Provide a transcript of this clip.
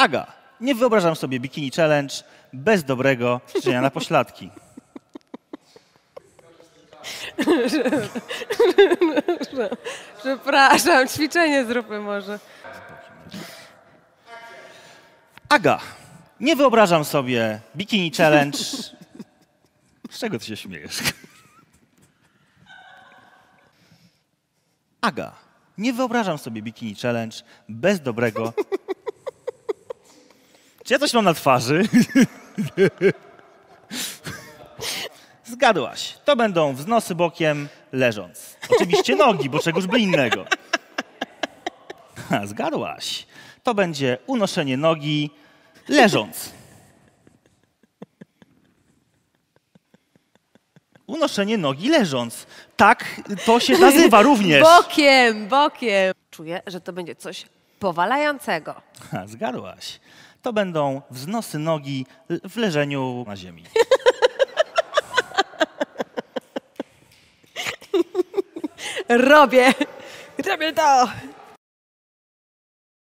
Aga, nie wyobrażam sobie bikini challenge bez dobrego ćwiczenia na pośladki. Przepraszam, ćwiczenie zróbmy może. Aga, nie wyobrażam sobie bikini challenge. Z czego ty się śmiejesz? Aga, nie wyobrażam sobie bikini challenge bez dobrego. Czy ja coś mam na twarzy? Zgadłaś. To będą wznosy bokiem leżąc. Oczywiście nogi, bo czegoż by innego. Ha, zgadłaś. To będzie unoszenie nogi leżąc. Unoszenie nogi leżąc. Tak to się nazywa również. Bokiem, bokiem. Czuję, że to będzie coś powalającego. Ha, zgadłaś. To będą wznosy nogi w leżeniu na ziemi. Robię. Robię to.